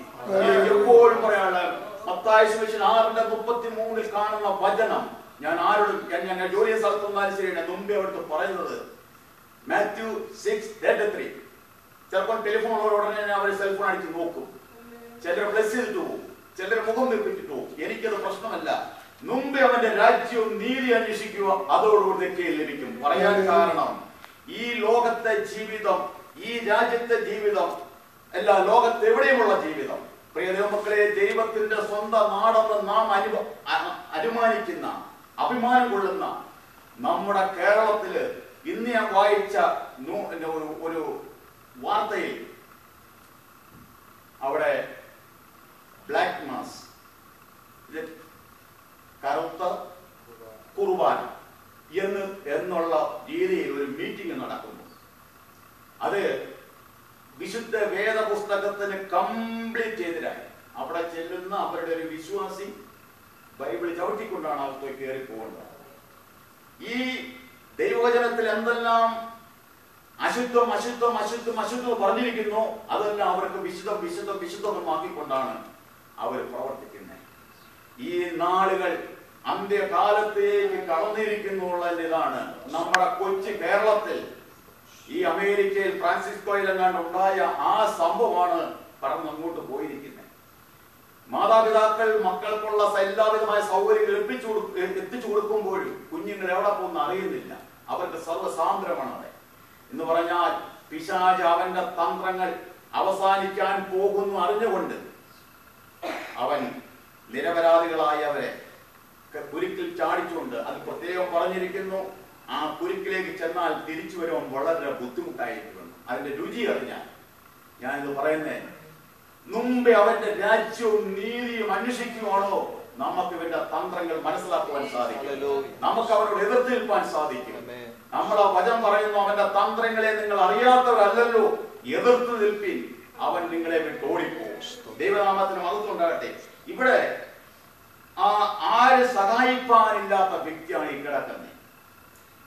എപ്പോഴും പറയാനുള്ള മത്തായ സുവിശേഷൻ ആറിന്റെ മുപ്പത്തി മൂന്നിൽ കാണുന്ന വചനം. ഞാൻ ആരോടും ഞാൻ- ഞാൻ ജോലി സ്ഥലത്ത് വന്നാലും ശരി മുമ്പേ അവിടുത്തെ പറയുന്നത് മാത്യു സിക്സ് തേർട്ടി ത്രീ ചിലപ്പോൾ ടെലിഫോൺ ഉടനെ അവർ സെൽഫോൺ അടിച്ച് നോക്കും. ചിലർ ബ്ലസ് ചെയ്തിട്ട് പോകും ചിലർ മുഖം നിർപ്പിച്ചിട്ട് പോകും എനിക്കത് പ്രശ്നമല്ല. മുമ്പേ അവന്റെ രാജ്യവും നീതി അന്വേഷിക്കുക അതോടുകൂടി ലഭിക്കും. പറയാൻ കാരണം ഈ ലോകത്തെ ജീവിതം ഈ രാജ്യത്തെ ജീവിതം അല്ല ലോകത്ത് എവിടെയുമുള്ള ജീവിതം. പ്രിയ ദൈവമക്കളെ ദൈവത്തിന്റെ സ്വന്തം നാടെന്ന് നാം അനുഭ അനുമാനിക്കുന്ന അഭിമാനം കൊള്ളുന്ന നമ്മുടെ കേരളത്തിൽ ഇന്ന് ഞാൻ വായിച്ച ഒരു ഒരു വാർത്തയിൽ അവിടെ ബ്ലാക്ക് മാസ് കറുത്ത കുർബാൻ എന്ന് എന്നുള്ള രീതിയിൽ ഒരു മീറ്റിംഗ് നടക്കുന്നു. അത് വിശുദ്ധ വേദ പുസ്തകത്തിന് കംപ്ലീറ്റ് എതിരായി അവിടെ ചെല്ലുന്ന അവരുടെ ഒരു വിശ്വാസി ബൈബിൾ ചവിട്ടിക്കൊണ്ടാണ് അവർക്ക് കയറി പോകേണ്ടത്. ഈ ദൈവവചനത്തിൽ എന്തെല്ലാം അശുദ്ധം അശുദ്ധം അശുദ്ധം അശുദ്ധം പറഞ്ഞിരിക്കുന്നു അതെല്ലാം അവർക്ക് വിശുദ്ധം വിശുദ്ധം വിശുദ്ധമാക്കിക്കൊണ്ടാണ് അവർ പ്രവർത്തിക്കുന്നത്. ഈ നാളുകൾ അന്ത്യകാലത്തേക്ക് കടന്നിരിക്കുന്നുള്ള ഇതാണ് നമ്മുടെ കൊച്ചു കേരളത്തിൽ ഈ അമേരിക്കയിൽ ഫ്രാൻസിസ്കോയിൽ എങ്ങാണ്ട് ഉണ്ടായ ആ സംഭവമാണ് കടന്ന് അങ്ങോട്ട് പോയിരിക്കുന്നത്. മാതാപിതാക്കൾ മക്കൾക്കുള്ള എല്ലാവിധമായ സൗകര്യങ്ങൾ എത്തിച്ചു എത്തിച്ചു കൊടുക്കുമ്പോഴും കുഞ്ഞുങ്ങൾ എവിടെ പോകുന്ന അറിയുന്നില്ല. അവർക്ക് സർവസാന്ദ്രമാണ് അത് എന്ന് പറഞ്ഞാൽ പിശാജ് അവന്റെ തന്ത്രങ്ങൾ അവസാനിക്കാൻ പോകുന്നു അറിഞ്ഞുകൊണ്ട് അവൻ നിരപരാധികളായവരെ കുരുക്കിൽ ചാടിച്ചുകൊണ്ട് അത് പ്രത്യേകം പറഞ്ഞിരിക്കുന്നു. ആ കുരുക്കിലേക്ക് ചെന്നാൽ തിരിച്ചു വരുവാൻ വളരെ ബുദ്ധിമുട്ടായിരിക്കും അതിന്റെ രുചി അറിഞ്ഞാൽ ഞാനിത് പറയുന്നേ മുമ്പേ അവന്റെ രാജ്യവും നീതിയും അന്വേഷിക്കുവാണോ? നമുക്ക് ഇവന്റെ തന്ത്രങ്ങൾ മനസ്സിലാക്കുവാൻ സാധിക്കും. നമുക്ക് അവരോട് എതിർത്ത് നിൽപ്പാൻ സാധിക്കും. നമ്മൾ ആ വചനം പറയുന്നു അവന്റെ തന്ത്രങ്ങളെ നിങ്ങൾ അറിയാത്തവരല്ലല്ലോ. എതിർത്ത് നിൽപ്പിൻ അവൻ നിങ്ങളെ വിട്ട് ഓടിപ്പോകും. ദൈവനാമത്തിന് മതത്തുണ്ടാകട്ടെ ഇവിടെ ആ ആര് സഹായിപ്പാനില്ലാത്ത വ്യക്തിയാണ് ഈ കിടക്കുന്നത്.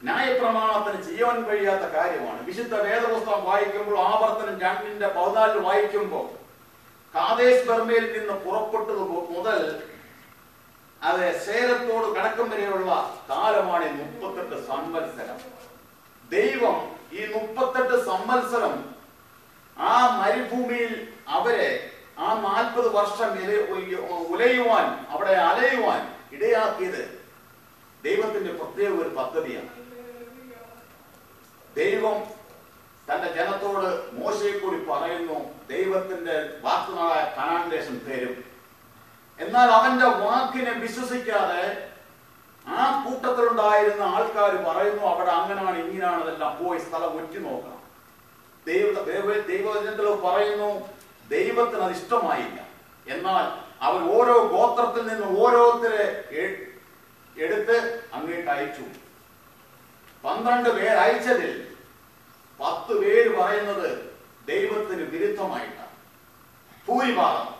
ന്യായപ്രമാണത്തിന് ചെയ്യാൻ കഴിയാത്ത കാര്യമാണ്. വിശുദ്ധ വേദപുസ്തകം വായിക്കുമ്പോൾ ആവർത്തനം രണ്ടിന്റെ പതിനാലിൽ വായിക്കുമ്പോൾ കാതേശ് ബർമയിൽ നിന്ന് പുറപ്പെട്ടത് മുതൽ അത് സേലത്തോട് കടക്കം വരെയുള്ള കാലമാണ് ഈ മുപ്പത്തെട്ട് സംവത്സരം. ദൈവം ഈ മുപ്പത്തെട്ട് സംവത്സരം ആ മരുഭൂമിയിൽ അവരെ ആ നാൽപ്പത് വർഷം ഉലയുവാൻ അവിടെ അലയുവാൻ ഇടയാക്കിയത് ദൈവത്തിന്റെ പ്രത്യേക ഒരു പദ്ധതിയാണ്. ദൈവം തന്റെ ജനത്തോട് മോശയെ കൂടി പറയുന്നു ദൈവത്തിന്റെ വാക്കുനാളായ കനാൻ ദേശം തരും. എന്നാൽ അവന്റെ വാക്കിനെ വിശ്വസിക്കാതെ ആ കൂട്ടത്തിലുണ്ടായിരുന്ന ആൾക്കാർ പറയുന്നു അവിടെ അങ്ങനെയാണ് ഇങ്ങനെയാണ് അതെല്ലാം പോയി സ്ഥലം ഒറ്റ നോക്കണം. ദൈവ ദൈവ- ദൈവവചനത്തിൽ പറയുന്നു ദൈവത്തിന് അത് ഇഷ്ടമായില്ല. എന്നാൽ അവർ ഓരോ ഗോത്രത്തിൽ നിന്ന് ഓരോരുത്തരെ എടുത്ത് അങ്ങേട്ട് അയച്ചു പന്ത്രണ്ട് പേർ അയച്ചതിൽ പത്ത് പേര് പറയുന്നത് ദൈവത്തിന് വിരുദ്ധമായിട്ടാണ്. ഭൂരിഭാഗം.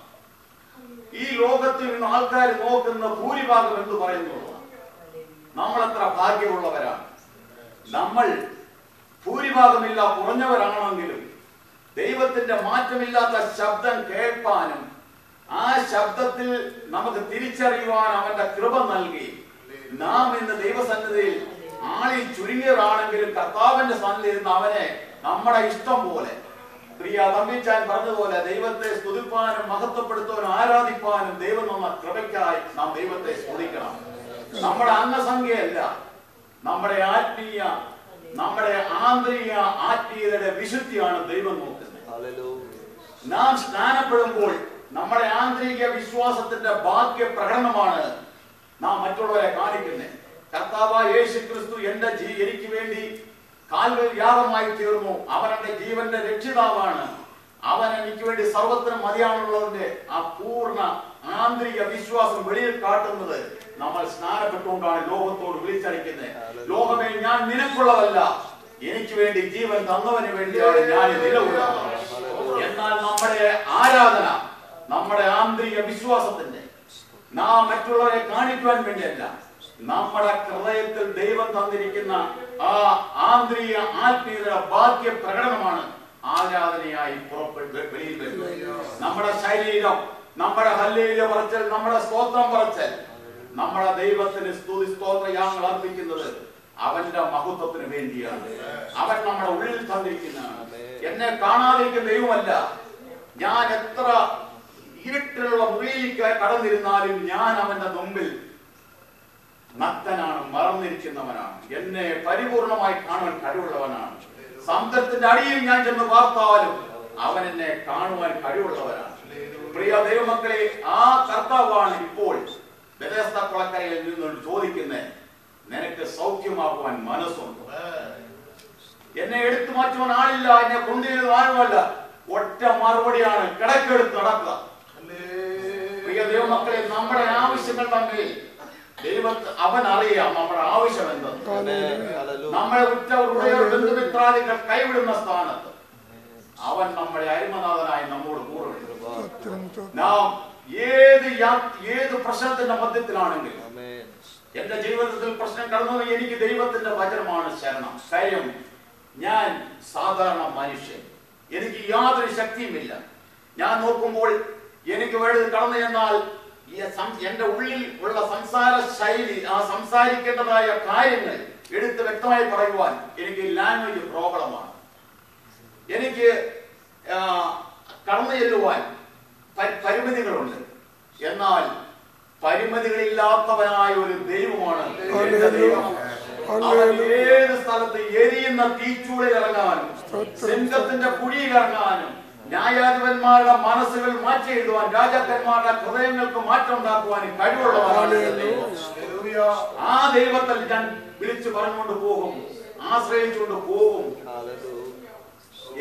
ഈ ലോകത്തിൽ നിന്ന് ആൾക്കാർ നോക്കുന്ന ഭൂരിഭാഗം എന്ന് പറയുന്നുള്ളതാണ് നമ്മൾ എത്ര ഭാഗ്യമുള്ളവരാണ്. നമ്മൾ ഭൂരിഭാഗമില്ല കുറഞ്ഞവരാണെങ്കിലും ദൈവത്തിന്റെ മാറ്റമില്ലാത്ത ശബ്ദം കേൾപ്പാനും ആ ശബ്ദത്തിൽ നമുക്ക് തിരിച്ചറിയുവാൻ അവന്റെ കൃപ നൽകി. നാം ഇന്ന് ദൈവസന്നിധിയിൽ ആളിൽ ചുരുങ്ങിയവരാണെങ്കിലും കർത്താവിന്റെ സന്നിധി അവനെ നമ്മുടെ ഇഷ്ടം പോലെ പ്രിയ തമ്പിച്ചാൻ പറഞ്ഞതുപോലെ ദൈവത്തെ സ്തുതിപ്പാനും മഹത്വപ്പെടുത്തുവാനും ആരാധിപ്പാനും ദൈവം നമ്മ കൃപയ്ക്കായി നാം ദൈവത്തെ സ്തുതിക്കണം. നമ്മുടെ അംഗസംഖ്യയല്ല നമ്മുടെ ആത്മീയ നമ്മുടെ ആന്തരിക ആത്മീയതയുടെ വിശുദ്ധിയാണ് ദൈവം നോക്കുന്നത്. നാം സ്നാനപ്പെടുമ്പോൾ നമ്മുടെ ആന്തരിക വിശ്വാസത്തിന്റെ ബാഹ്യ പ്രകടനമാണ് നാം മറ്റുള്ളവരെ കാണിക്കുന്നത്. കർത്താവ് യേശു ക്രിസ്തു എന്റെ ജീ എനിക്ക് വേണ്ടി കാൽകൾ യാഗമായി തീർന്നു. അവൻ എന്റെ ജീവന്റെ രക്ഷിതാവാണ്. അവൻ എനിക്ക് വേണ്ടി സർവത്തിനും മതിയാണുള്ളതിന്റെ ആ പൂർണ ആന്തരിക വിശ്വാസം വെളിയിൽ കാട്ടുന്നത് നമ്മൾ സ്നാനപ്പെട്ടുകൊണ്ടാണ് ലോകത്തോട് വിളിച്ചടിക്കുന്നത് ലോകമേ ഞാൻ നിനക്കുള്ളതല്ല. എനിക്ക് വേണ്ടി ജീവൻ തന്നവന് വേണ്ടിയാണ് ഞാൻ നിലകൊള്ളുന്നത്. എന്നാൽ നമ്മുടെ ആരാധന നമ്മുടെ ആന്തരിക വിശ്വാസത്തിന്റെ നാം മറ്റുള്ളവരെ കാണിക്കുവാൻ വേണ്ടിയല്ല. നമ്മുടെ ഹൃദയത്തിൽ ദൈവം തന്നിരിക്കുന്ന ആ ആന്തരിക ആത്മീയ ബാഹ്യ പ്രകടനമാണ് ആരാധനയായി പുറപ്പെട്ട് വെളിയിൽ വരുന്നത്. നമ്മുടെ ശരീരം നമ്മുടെ ഹല്ലേല പറച്ചൽ നമ്മുടെ സ്തോത്രം പറച്ചൽ നമ്മുടെ ദൈവത്തിന് സ്തുതി സ്തോത്രയാങ്ങൾ അർപ്പിക്കുന്നത് അവന്റെ മഹത്വത്തിന് വേണ്ടിയാണ്. അവൻ നമ്മുടെ ഉള്ളിൽ തന്നിരിക്കുന്നതാണ്. എന്നെ കാണാതിരിക്കുന്ന ദൈവമല്ല. ഞാൻ എത്ര ഇരുട്ടിലുള്ള മുറിയിൽ കടന്നിരുന്നാലും ഞാൻ അവന്റെ മുമ്പിൽ നഗ്നനാണ് മറന്നിരിക്കുന്നവനാണ്. എന്നെ പരിപൂർണമായി കാണുവാൻ കഴിവുള്ളവനാണ്. സമുദ്രത്തിന്റെ അടിയിൽ ഞാൻ ചെന്ന് പാർത്താലും അവൻ എന്നെ കാണുവാൻ കഴിവുള്ളവനാണ്. പ്രിയ ദൈവമക്കളെ ആ കർത്താവാണ് ഇപ്പോൾ ബലസ്ത കുളക്കരയിൽ നിന്നുകൊണ്ട് ചോദിക്കുന്നത് നിനക്ക് സൗഖ്യമാക്കുവാൻ മനസ്സുണ്ട്? എന്നെ എടുത്തു മാറ്റുവാൻ ആളില്ല എന്നെ കൊണ്ടുവരുന്ന ആരുമല്ല ഒറ്റ മറുപടിയാണ് കിടക്കെടുത്ത് നടക്കുക. പ്രിയ ദൈവമക്കളെ നമ്മുടെ ആവശ്യങ്ങൾ തമ്മിൽ ദൈവത്തെ അവൻ അറിയാം നമ്മുടെ ആവശ്യം എന്തെന്ന്. നമ്മളെ ഉറ്റവരുടെ ബന്ധുമിത്രാദികൾ കൈവിടുന്ന സ്ഥാനത്ത്. അവൻ നമ്മളെ അരിമനാഥനായി നമ്മോട് സ്തോത്രം നാം ഏത് ഏത് പ്രശ്നത്തിന്റെ മധ്യത്തിലാണെങ്കിലും Amen. എന്റെ ജീവിതത്തിൽ പ്രശ്നം കടന്നു എനിക്ക് ദൈവത്തിന്റെ വചനമാണ് ശരണം. കാര്യം ഞാൻ സാധാരണ മനുഷ്യൻ. എനിക്ക് യാതൊരു ശക്തിയുമില്ല. ഞാൻ നോക്കുമ്പോൾ എനിക്ക് വേണ്ടത് കടന്നു ചെന്നാൽ ഈ എന്റെ ഉള്ളിൽ ഉള്ള സംസാര ശൈലി ആ സംസാരിക്കേണ്ടതായ കാര്യങ്ങൾ എടുത്ത് വ്യക്തമായി പറയുവാൻ എനിക്ക് ലാംഗ്വേജ് പ്രോബ്ലമാണ്. എനിക്ക് കടന്നു ചെല്ലുവാൻ പരിമിതികളുണ്ട്. എന്നാൽ പരിമിതികളില്ലാത്തവനായ ഒരു ദൈവമാണ് ഏത് സ്ഥലത്ത് എരിയുന്ന തീച്ചൂളിൽ ഇറങ്ങാനും സിംഹത്തിന്റെ കുഴിയിൽ ഇറങ്ങാനും ന്യായാധിപന്മാരുടെ മനസ്സുകൾ മാറ്റി എഴുതുവാൻ രാജാക്കന്മാരുടെ ഹൃദയങ്ങൾക്ക് മാറ്റം ഉണ്ടാക്കുവാനും കഴിവുള്ളവരാണ് ആ ദൈവത്തിൽ ഞാൻ വിളിച്ചു പറഞ്ഞുകൊണ്ട് പോകും ആശ്രയിച്ചുകൊണ്ട് പോകും.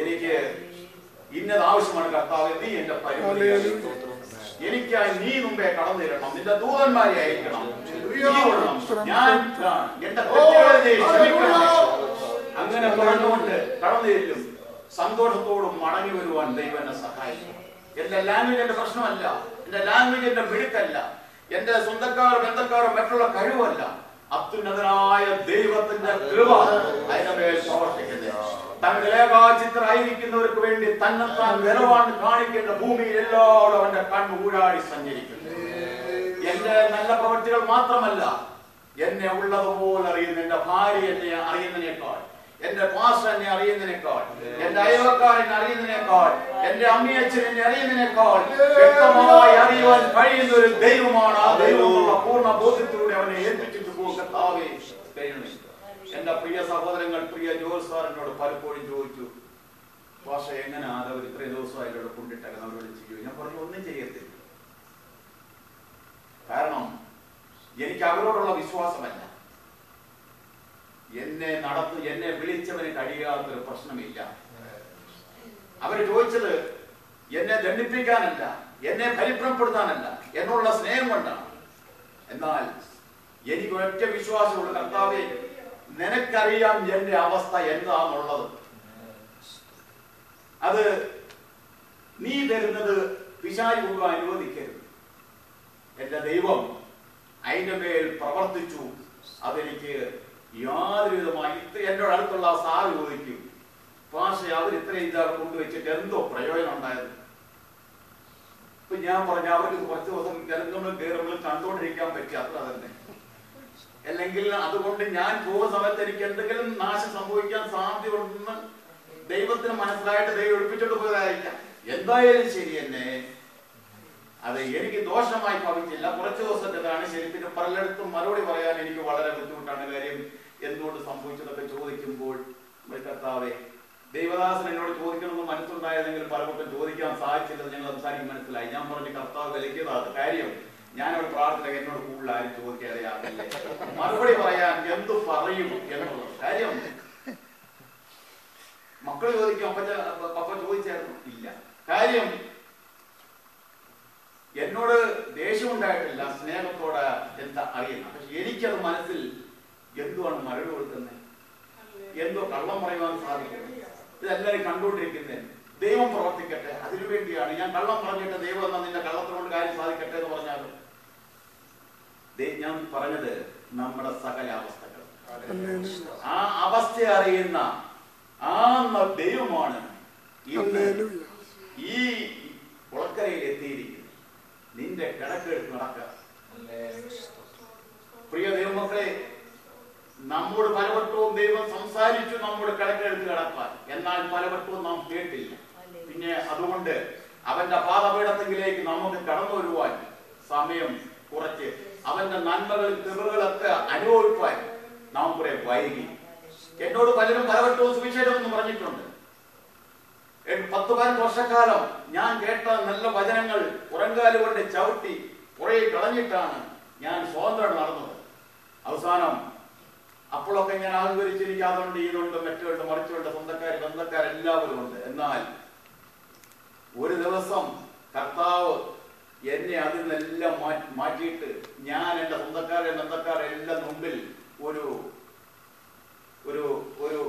എനിക്ക് ഇന്നത് ആവശ്യമാണ് കർത്താവ് നീ എന്റെ പരിപാടി എനിക്കായി നീ മുമ്പേ കടന്നു തരണം നിന്റെ ദൂതന്മാരെ അയക്കണം. ഞാൻ എന്റെ ക്ഷമിക്കണം. അങ്ങനെ പറഞ്ഞുകൊണ്ട് കടന്നു ചെല്ലും. സന്തോഷത്തോടും മടങ്ങി വരുവാൻ ദൈവനെ സഹായിക്കും. എന്റെ ലാംഗ്വേജ് എന്റെ പ്രശ്നമല്ല എന്റെ ലാംഗ്വേജിന്റെ മിടുക്കല്ല എന്റെ സ്വന്തക്കാരും ബന്ധക്കാരും മറ്റുള്ള കഴിവല്ല. അത്യുന്നതനായ ദൈവത്തിന്റെ കൃപ അതിന്റെ മേൽ പ്രവർത്തിക്കുന്നത് തങ്ങളേകാചിത്രായിരിക്കുന്നവർക്ക് വേണ്ടി തന്നെത്താൻ വിലവാണ് കാണിക്കേണ്ട ഭൂമിയിൽ എല്ലാവരും അവന്റെ കണ്ണ് ഊരാടി സഞ്ചരിക്കുന്നു. എന്റെ നല്ല പ്രവൃത്തികൾ മാത്രമല്ല എന്നെ ഉള്ളതുപോലെ അറിയുന്ന എന്റെ ഭാര്യ എന്നെ അറിയുന്നതിനേക്കാൾ എന്റെ പാസ് എന്നെ അറിയുന്നതിനേക്കാൾ എന്റെ അയൽവക്കാരനെ അറിയുന്നതിനേക്കാൾ എന്റെ അമ്മയച്ഛൻ എന്നെ അറിയുന്നതിനേക്കാൾ വ്യക്തമായി അറിയുവാൻ കഴിയുന്ന ഒരു ദൈവമാണ് ആ ദൈവമുള്ള പൂർണ ബോധ്യത്തിലൂടെ അവനെ ഏൽപ്പിച്ചിട്ട് പോകത്താവേ എന്റെ പ്രിയ സഹോദരങ്ങൾ പ്രിയ ജോസ് സാറിനോട് പലപ്പോഴും ചോദിച്ചു ഭാഷ എങ്ങനെ ആദവർ ഇത്രയും ദിവസമായി എന്നോട് കൊണ്ടിട്ടൊക്കെ അവരോട് ചെയ്യൂ ഞാൻ പറഞ്ഞു ഒന്നും ചെയ്യത്തില്ല. കാരണം എനിക്ക് അവരോടുള്ള വിശ്വാസമല്ല. എന്നെ നടത്തു എന്നെ വിളിച്ചവന് കഴിയാത്തൊരു പ്രശ്നമില്ല. അവർ ചോദിച്ചത് എന്നെ ദണ്ഡിപ്പിക്കാനല്ല എന്നെ പരിഭ്രമപ്പെടുത്താനല്ല എന്നുള്ള സ്നേഹം കൊണ്ടാണ്. എന്നാൽ എനിക്ക് ഒറ്റ വിശ്വാസമുള്ള കർത്താവെ നിനക്കറിയാം എന്റെ അവസ്ഥ എന്താണെന്നുള്ളത്. അത് നീ തരുന്നത് പിശാരി കൊണ്ട് അനുവദിക്കരുത്. എന്റെ ദൈവം അതിന്റെ മേൽ പ്രവർത്തിച്ചു. അതെനിക്ക് യാതൊരു വിധമായി ഇത്ര എന്നോട് അടുത്തുള്ള ആ സാർ ചോദിക്കും പക്ഷേ അവർ ഇത്രയും ഇതാ കൊണ്ടുവച്ചിട്ട് എന്തോ പ്രയോജനം ഉണ്ടായത്? ഇപ്പൊ ഞാൻ പറഞ്ഞ അവർക്ക് കുറച്ച് ദിവസം ജനങ്ങളും കയറുമ്പോൾ കണ്ടുകൊണ്ടിരിക്കാൻ പറ്റി അത്ര തന്നെ. അല്ലെങ്കിൽ അതുകൊണ്ട് ഞാൻ പോകുന്ന സമയത്ത് എനിക്ക് എന്തെങ്കിലും നാശം സംഭവിക്കാൻ സാധ്യതയുണ്ടെന്ന് ദൈവത്തിന് മനസ്സിലായിട്ട് ദൈവം എടുപ്പിച്ചോണ്ട് പോയതായിരിക്കാം. എന്തായാലും ശരി എന്നെ. അത് എനിക്ക് ദോഷമായി ഭവിച്ചില്ല. കുറച്ച് ശരി പിന്നെ പലയിടത്തും മറുപടി പറയാൻ എനിക്ക് വളരെ ബുദ്ധിമുട്ടാണ് കാര്യം. എന്തുകൊണ്ട് സംഭവിച്ചതൊക്കെ ചോദിക്കുമ്പോൾ കർത്താവെ ദൈവദാസൻ എന്നോട് ചോദിക്കണമെന്ന് മനസ്സുണ്ടായതെങ്കിൽ പലപ്പോഴും ചോദിക്കാൻ സാധിച്ചില്ലെന്ന് ഞങ്ങൾ സംസാരിക്കും മനസ്സിലായി. ഞാൻ പറഞ്ഞു കർത്താവ് വിലക്കിയതാണ് കാര്യം. ഞാൻ അവിടെ പ്രാർത്ഥന എന്നോട് കൂടുതൽ ആരും ചോദിക്കാതെയാകില്ലേ മറുപടി പറയാൻ എന്തു പറയും എന്നുള്ളത്. കാര്യം മക്കൾ ചോദിക്കും അപ്പച്ച പപ്പ ചോദിച്ചായിരുന്നു? ഇല്ല. കാര്യം എന്നോട് ദേഷ്യമുണ്ടായിട്ടില്ല സ്നേഹത്തോടെ എന്താ അറിയണം പക്ഷെ എനിക്കത് മനസ്സിൽ എന്തുവാണ് മരട് കൊടുക്കുന്നത് എന്തോ കള്ളം പറയുവാൻ സാധിക്കുന്നത് ഇതെല്ലാവരും കണ്ടുകൊണ്ടിരിക്കുന്നത് ദൈവം പ്രവർത്തിക്കട്ടെ. അതിനുവേണ്ടിയാണ് ഞാൻ കള്ളം പറഞ്ഞിട്ട് ദൈവം എന്നാ നിന്റെ കള്ളത്തിനോട് കാര്യം സാധിക്കട്ടെ എന്ന് പറഞ്ഞാൽ ദേ- ഞാൻ പറഞ്ഞത് നമ്മുടെ സകല അവസ്ഥകൾ. ആ അവസ്ഥ അറിയുന്ന ആ ദൈവമാണ് ഈ ഉളക്കരയിൽ എത്തിയിരിക്കുന്നത്. നിന്റെ കിടക്കെടുത്ത് നടക്കുക പ്രിയ ദൈവമക്കളെ നമ്മോട് പലവട്ടവും ദൈവം സംസാരിച്ചു നമ്മോട് കിടക്കെടുത്ത് കിടപ്പാൻ എന്നാൽ പലവട്ടവും നാം കേട്ടില്ല. പിന്നെ അതുകൊണ്ട് അവന്റെ പാതപീഠത്തിലേക്ക് നമുക്ക് കടന്നു വരുവാൻ സമയം കുറച്ച്. അവന്റെ നന്മകൾ തെറുകളൊക്കെ അനുഭവിപ്പാൻ നാം കുറെ വൈകി. എന്നോട് പലരും പലവട്ടവും സുവിശേഷം എന്ന് പറഞ്ഞിട്ടുണ്ട്. പത്ത് പതിനഞ്ച് വർഷക്കാലം ഞാൻ കേട്ട നല്ല വചനങ്ങൾ പുറങ്കാലുകൊണ്ട് ചവിട്ടി കുറെ കളഞ്ഞിട്ടാണ് ഞാൻ സ്വതന്ത്രം നടന്നത്. അവസാനം അപ്പോഴൊക്കെ ഞാൻ അഹങ്കരിച്ച് എനിക്ക് അതുണ്ട് ഇതുണ്ട് മറ്റുണ്ട് മറിച്ചുണ്ട് സ്വന്തക്കാർ ബന്ധക്കാർ എല്ലാവരും ഉണ്ട്. എന്നാൽ ഒരു ദിവസം കർത്താവ് എന്നെ അതിൽ നിന്നെല്ലാം മാറ്റി- മാറ്റിയിട്ട് ഞാൻ എന്റെ സ്വന്തക്കാരെ ബന്ധക്കാരെ എല്ലാം മുമ്പിൽ ഒരു ഒരു ഒരു